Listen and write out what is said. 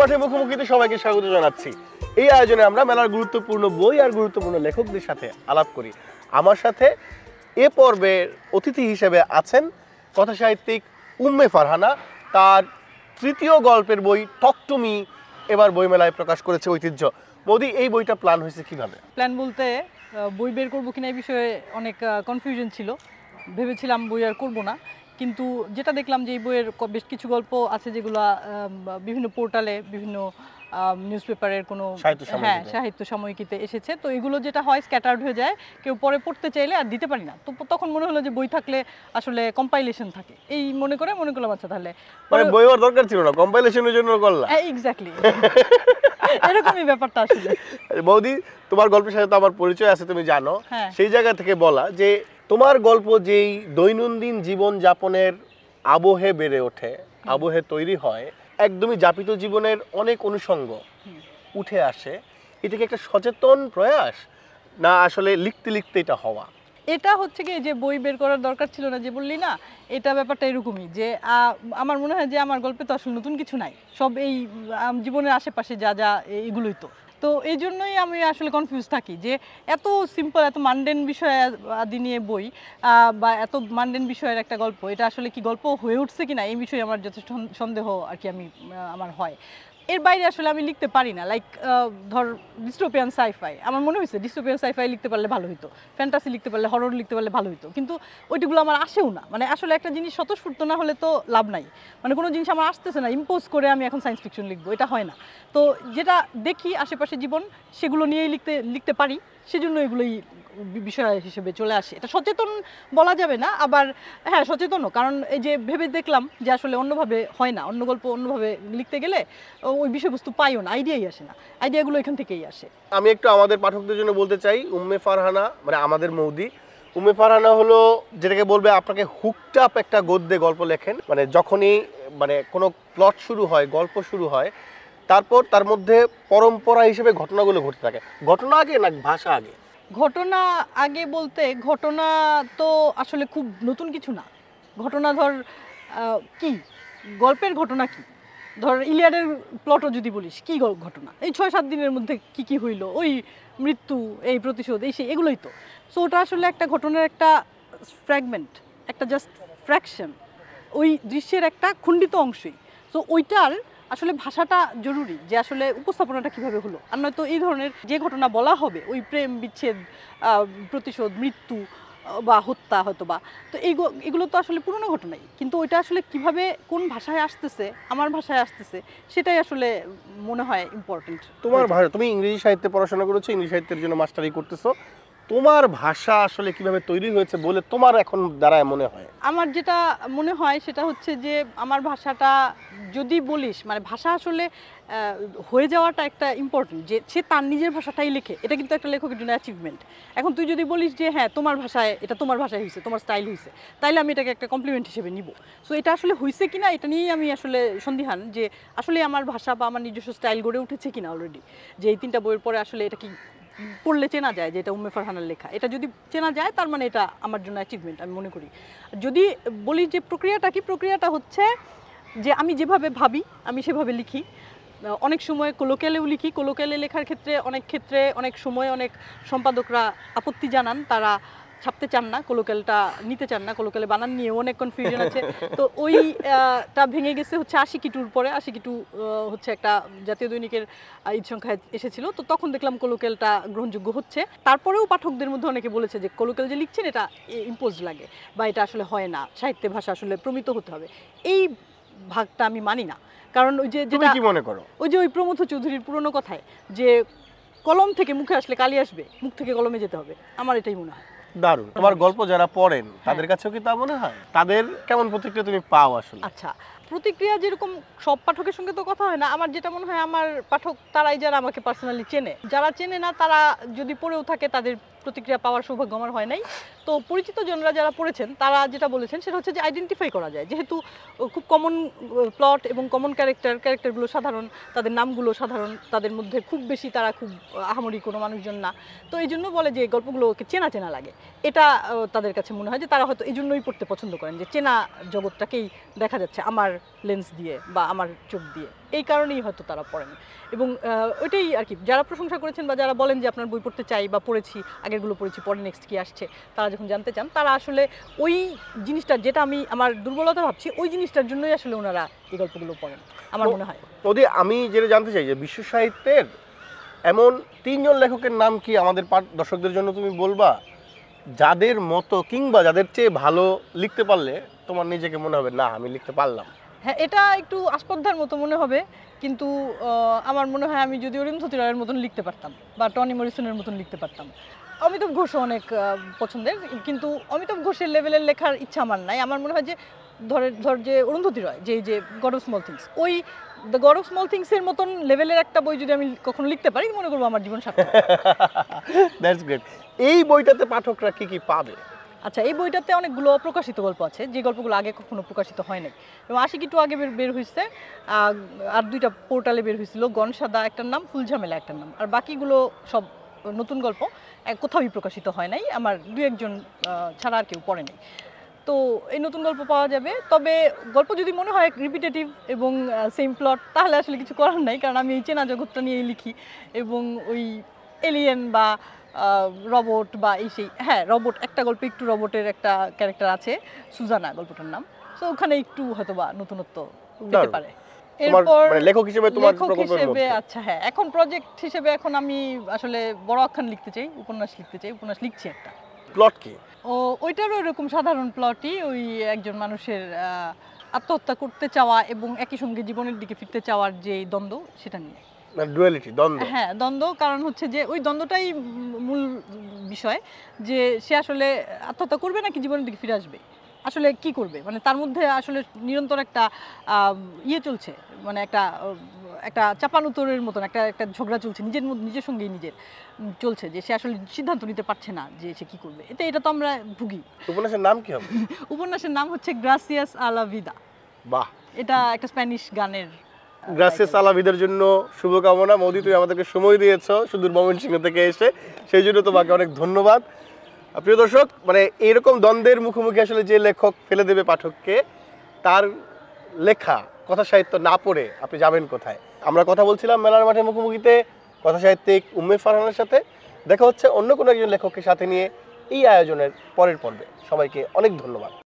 মাঠে মুখোমুখিতে সবাইকে স্বাগত জানাচ্ছি। এই আয়োজনে আমরা মেলার গুরুত্বপূর্ণ বই আর গুরুত্বপূর্ণ লেখকদের সাথে আলাপ করি। আমার সাথে এ পর্বের অতিথি হিসেবে আছেন কথা সাহিত্যিক উম্মে ফারহানা। তার তৃতীয় গল্পের বই টক টকটুমি এবার বইমেলায় প্রকাশ করেছে ঐতিহ্য। মোদি এই বইটা প্ল্যান হয়েছে কীভাবে? প্ল্যান বলতে বই বের করব কিনা এই বিষয়ে অনেক কনফিউশন ছিল। ভেবেছিলাম বই আর করব না। কিন্তু যেটা দেখলাম যে এই বইয়ের বেশ কিছু গল্প আছে যেগুলো বিভিন্ন পোর্টালে বিভিন্ন নিউজ পেপারের কোনো হ্যাঁ সাহিত্য সাময়িকীতে এসেছে। তো এগুলো যেটা হয় স্ক্যাটার্ড হয়ে যায়। কেউ পরে পড়তে চাইলে আর দিতে পারি না। তো তখন মনে হলো যে বই থাকলে আসলে কম্পাইলেশন থাকে। এই মনে করে মনে করলাম আচ্ছা তাহলে মানে বই হওয়ার দরকার ছিল না কম্পাইলেশনের জন্য করলা। এক্স্যাক্টলি এরকমই ব্যাপারটা আসলে। বৌদি তোমার গল্পের সাথে তো আমার পরিচয় আছে তুমি জানো। হ্যাঁ। সেই জায়গা থেকে বলা যে তোমার গল্প যেই দৈনন্দিন জীবন যাপনের আবহে বেড়ে ওঠে আবহে তৈরি হয় একদমই যাপিত জীবনের অনেক অনুষঙ্গ উঠে আসে। এটা কি একটা সচেতন প্রয়াস? না আসলে লিখতে লিখতে এটা হওয়া? এটা হচ্ছে কি যে বই বের করার দরকার ছিল না যে বললি না এটা ব্যাপারটা এরকমই যে আমার মনে হয় যে আমার গল্পে তো আসলে নতুন কিছু নাই। সব এই জীবনের আশেপাশে যা যা এ- এগুলোই তো। তো এই জন্যই আমি আসলে কনফিউজ থাকি যে এত সিম্পল এত মান্ডেন বিষয় আদি নিয়ে বই বা এত মান্ডেন বিষয়ের একটা গল্প, এটা আসলে কি গল্প হয়ে উঠছে কিনা এই বিষয়ে আমার যথেষ্ট সন্দেহ আর কি আমি আমার হয়। এর বাইরে আসলে আমি লিখতে পারি না লাইক ধর ডিস্টোপিয়ান সাইফাই আমার মনে হয়েছে ডিস্টোপিয়ান সাইফাই লিখতে পারলে ভালো হতো ফ্যান্টাসি লিখতে পারলে হরর লিখতে পারলে ভালো হতো কিন্তু ওইটুগুলো আমার আসেও না। মানে আসলে একটা জিনিস স্বতঃস্ফূর্ত না হলে তো লাভ নাই। মানে কোনো জিনিস আমার আসতেছে না ইম্পোজ করে আমি এখন সায়েন্স ফিকশন লিখব, এটা হয় না। তো যেটা দেখি আশেপাশে জীবন, সেগুলো নিয়েই লিখতে লিখতে পারি, সেজন্য এগুলোই বিষয় হিসেবে চলে আসে। এটা সচেতন বলা যাবে না, আবার হ্যাঁ সচেতনও। কারণ এই যে ভেবে দেখলাম যে আসলে অন্যভাবে হয় না, অন্য গল্প অন্যভাবে লিখতে গেলে ওই বিষয়বস্তু পাইও না আইডিয়াই আসে না। আইডিয়াগুলো এখান থেকেই আসে। আমি একটু আমাদের পাঠকদের জন্য বলতে চাই, উম্মে ফারহানা মানে আমাদের মৌদি। উম্মে ফারহানা হলো যেটাকে বলবে আপনাকে হুকটাপ একটা গদ্যে গল্প লেখেন। মানে যখনই মানে কোনো প্লট শুরু হয়, গল্প শুরু হয়, তারপর তার মধ্যে পরম্পরা হিসেবে ঘটনাগুলো ঘটতে থাকে। ঘটনা আগে না ভাষা আগে? ঘটনা আগে বলতে, ঘটনা তো আসলে খুব নতুন কিছু না। ঘটনা ধর কি? গল্পের ঘটনা কি? ধর, ইলিয়াডের প্লটও যদি বলিস, কি ঘটনা? এই ছয় সাত দিনের মধ্যে কি কি হইল? ওই মৃত্যু, এই প্রতিশোধ, এই সেই এগুলোই তো। সো ওটা আসলে একটা ঘটনার একটা ফ্র্যাগমেন্ট একটা জাস্ট ফ্র্যাকশন ওই দৃশ্যের একটা খণ্ডিত অংশই। সো ওইটার আসলে ভাষাটা জরুরি যে আসলে উপস্থাপনাটা কীভাবে হলো। আর নয়তো এই ধরনের যে ঘটনা বলা হবে ওই প্রেম বিচ্ছেদ প্রতিশোধ মৃত্যু বা হত্যা হয়তো বা তো এই এগুলো তো আসলে পুরনো ঘটনাই। কিন্তু ওইটা আসলে কীভাবে কোন ভাষায় আসতেছে আমার ভাষায় আসতেছে সেটাই আসলে মনে হয় ইম্পর্টেন্ট তোমার ভাষা তুমি ইংরেজি সাহিত্যে পড়াশোনা করেছ ইংরেজি সাহিত্যের জন্য মাস্টারি করতেছো তোমার ভাষা আসলে কীভাবে তৈরি হয়েছে বলে তোমার এখন দ্বারায় মনে হয়? আমার যেটা মনে হয় সেটা হচ্ছে যে আমার ভাষাটা যদি বলিস মানে ভাষা আসলে হয়ে যাওয়াটা একটা ইম্পর্টেন্ট যে সে তার নিজের ভাষাটাই লেখে। এটা কিন্তু একটা লেখকের জন্য অ্যাচিভমেন্ট এখন তুই যদি বলিস যে হ্যাঁ তোমার ভাষায়, এটা তোমার ভাষায় হয়েছে তোমার স্টাইল হয়েছে তাইলে আমি এটাকে একটা কমপ্লিমেন্ট হিসেবে নিব। সো এটা আসলে হয়েছে কিনা এটা নিয়েই আমি আসলে সন্দিহান যে আসলে আমার ভাষা বা আমার নিজস্ব স্টাইল গড়ে উঠেছে কিনা অলরেডি যে এই তিনটা বইয়ের পরে আসলে এটা কি পড়লে চেনা যায় যে এটা উম্মে ফারহানের লেখা। এটা যদি চেনা যায়, তার মানে এটা আমার জন্য অ্যাচিভমেন্ট আমি মনে করি। যদি বলি যে প্রক্রিয়াটা কি, প্রক্রিয়াটা হচ্ছে যে আমি যেভাবে ভাবি, আমি সেভাবে লিখি। অনেক সময় কোলোকেলেও লিখি। কোলোকেলে লেখার ক্ষেত্রে অনেক ক্ষেত্রে অনেক সময় অনেক সম্পাদকরা আপত্তি জানান, তারা ছাপতে চান না কোলোকেলটা নিতে চান না কোলোকেলে বানান নিয়ে অনেক কনফিউশন আছে। তো ওই আহ, টা ভেঙে গেছে হচ্ছে আশি কিটুর পরে। আশি কিটু হচ্ছে একটা জাতীয় দৈনিকের ঈদ সংখ্যায় এসেছিল। তো তখন দেখলাম কোলোকেলটা গ্রহণযোগ্য হচ্ছে। তারপরেও পাঠকদের মধ্যে অনেকে বলেছে যে কোলোকেল যে লিখছেন এটা ইম্পোজ লাগে বা এটা আসলে হয় না। সাহিত্যের ভাষা আসলে প্রমিত হতে হবে। এই ভাগটা আমি মানি না। কারণ ওই যে যেটা কি মনে করো? ওই যে ওই প্রমথ চৌধুরীর পুরনো কথায় যে কলম থেকে মুখে আসলে কালি আসবে মুখ থেকে কলমে যেতে হবে। আমার এটাই মনে হয়। দারুণ। তোমার গল্প যারা পড়েন তাদের কাছেও কি তা মনে হয়? তাদের কেমন প্রতিক্রিয়া তুমি পাও আসলে? আচ্ছা প্রতিক্রিয়া যেরকম, সব পাঠকের সঙ্গে তো কথা হয় না। আমার যেটা মনে হয়, আমার পাঠক তারাই যারা আমাকে পার্সোনালি চেনে। যারা চেনে না, তারা যদি পড়েও থাকে, তাদের প্রতিক্রিয়া পাওয়ার সৌভাগ্য আমার হয় নাই। তো পরিচিত জনরা যারা পড়েছেন, তারা যেটা বলেছেন, সেটা হচ্ছে যে আইডেন্টিফাই করা যায়। যেহেতু খুব কমন প্লট এবং কমন ক্যারেক্টার ক্যারেক্টারগুলো সাধারণ, তাদের নামগুলো সাধারণ, তাদের মধ্যে খুব বেশি তারা খুব আহামরি কোনো মানুষজন না। তো এই জন্য বলে যে, গল্পগুলোকে চেনা চেনা লাগে। এটা তাদের কাছে মনে হয় যে, তারা হয়তো এই জন্যই পড়তে পছন্দ করেন যে, চেনা জগৎটাকেই দেখা যাচ্ছে। আমার লেন্স দিয়ে বা আমার চোখ দিয়ে। এই কারণেই হয়তো তারা পড়েন। এবং ওইটাই আর কি। যারা প্রশংসা করেছেন বা যারা বলেন যে আপনার বই পড়তে চাই বা পড়েছি আগেরগুলো পড়েছি পরে নেক্সট কি আসছে তারা যখন জানতে চান তারা আসলে ওই জিনিসটা যেটা আমি আমার দুর্বলতা ভাবছি ওই জিনিসটার জন্যই আসলে ওনারা এই গল্পগুলো পড়েন আমার মনে হয়। নদী আমি যেটা জানতে চাই যে বিশ্ব সাহিত্যের এমন তিনজন লেখকের নাম কি আমাদের পাঠ- দর্শকদের জন্য তুমি বলবা? যাদের মতো কিংবা যাদের চেয়ে ভালো লিখতে পারলে তোমার নিজেকে মনে হবে না আমি লিখতে পারলাম। হ্যাঁ এটা একটু আস্পর্ধার মতো মনে হবে, কিন্তু আমার মনে হয় আমি যদি অরুন্ধতী রায়ের মতন লিখতে পারতাম বা টনি মরিসনের মতন লিখতে পারতাম। অমিতাভ ঘোষ অনেক পছন্দের, কিন্তু অমিতাভ ঘোষের লেভেলের লেখার ইচ্ছা আমার নাই। আমার মনে হয় যে, ধরে, ধর যে অরুন্ধতী রয় যে যে গড অফ স্মল থিংস ওই দ্য গড অফ স্মল থিংসের মতন লেভেলের একটা বই যদি আমি কখনো লিখতে পারি, মনে করব আমার জীবন সার্থক। দ্যাটস গ্রেট এই বইটাতে পাঠকরা কি কি পাবে? আচ্ছা এই বইটাতে অনেকগুলো অপ্রকাশিত গল্প আছে, যে গল্পগুলো আগে কখনো প্রকাশিত হয় নাই এবং আশিক একটু আগে বের হয়েছে আর দুইটা পোর্টালে বের হয়েছিল গনসাদা একটার নাম, ফুলঝামেলা একটার নাম। আর বাকিগুলো সব নতুন গল্প কোথাওই প্রকাশিত হয় নাই, আমার দু একজন ছাড়া আর কেউ পড়ে নাই তো এই নতুন গল্প পাওয়া যাবে, তবে গল্প যদি মনে হয় রিপিটেটিভ এবং সেম প্লট তাহলে আসলে কিছু করার নাই, কারণ আমি এই চেনা জগৎটা নিয়েই লিখি। এবং ওই এলিয়েন বা রবট বা এই সেই হ্যাঁ রবট একটা গল্পে একটু রবটের একটা ক্যারেক্টার আছে সুজানা গল্পটার নাম। তো ওখানে একটু হয়তো বা নতুনত্ব পেতে পারে। এরপর মানে লেখক হিসেবে তোমার লেখক হিসেবে আচ্ছা হ্যাঁ এখন প্রজেক্ট হিসেবে এখন আমি আসলে বড় আখ্যান লিখতে চাই উপন্যাস লিখতে চাই উপন্যাস লিখছি একটা। প্লট কি? ও ওইটারও এরকম সাধারণ প্লটই ওই একজন মানুষের আহ, আত্মহত্যা করতে চাওয়া এবং একই সঙ্গে জীবনের দিকে ফিরতে চাওয়ার যে দ্বন্দ্ব সেটা নিয়ে। ডুয়ালিটি দ্বন্দ্ব। হ্যাঁ দ্বন্দ্ব কারণ হচ্ছে যে ওই দ্বন্দ্বটাই মূল বিষয় যে সে আসলে আত্মহত্যা করবে নাকি জীবনের দিকে ফিরে আসবে? আসলে কি করবে? মানে তার মধ্যে আসলে নিরন্তর একটা ইয়ে চলছে মানে একটা একটা চাপানুতরের মতন একটা একটা ঝগড়া চলছে নিজের মধ্যে নিজের সঙ্গেই নিজের চলছে যে সে আসলে সিদ্ধান্ত নিতে পারছে না যে সে কি করবে। এতে এটা তো আমরা ভুগি। উপন্যাসের নাম কি হবে? উপন্যাসের নাম হচ্ছে গ্রাসিয়াস আলা ভিদা বাহ। এটা একটা স্প্যানিশ গানের আহ, গ্রাসিয়াস আলাভিদের জন্য শুভকামনা। মোদি তুমি আমাদেরকে সময় দিয়েছ সুদূর ময়মনসিংহ থেকে এসে। সেই জন্য তোমাকে অনেক ধন্যবাদ। প্রিয় দর্শক মানে এরকম দ্বন্দ্বের মুখোমুখি আসলে যে লেখক ফেলে দেবে পাঠককে তার লেখা কথা সাহিত্য না পড়ে আপনি যাবেন কোথায়? আমরা কথা বলছিলাম মেলার মাঠে মুখোমুখিতে কথা সাহিত্যিক উম্মে ফারহানের সাথে। দেখা হচ্ছে অন্য কোনো একজন লেখককে সাথে নিয়ে এই আয়োজনের পরের পর্বে। সবাইকে অনেক ধন্যবাদ।